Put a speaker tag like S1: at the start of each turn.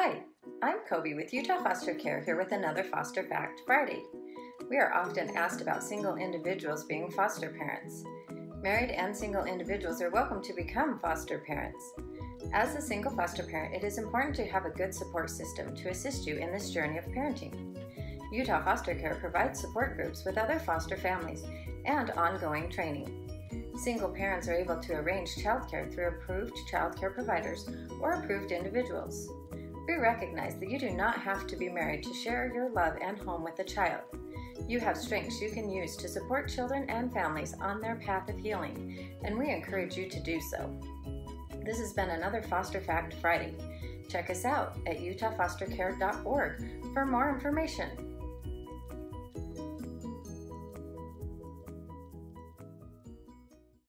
S1: Hi, I'm Kobi with Utah Foster Care here with another Foster Fact Friday. We are often asked about single individuals being foster parents. Married and single individuals are welcome to become foster parents. As a single foster parent, it is important to have a good support system to assist you in this journey of parenting. Utah Foster Care provides support groups with other foster families and ongoing training. Single parents are able to arrange childcare through approved childcare providers or approved individuals. We recognize that you do not have to be married to share your love and home with a child. You have strengths you can use to support children and families on their path of healing, and we encourage you to do so. This has been another Foster Fact Friday. Check us out at utahfostercare.org for more information.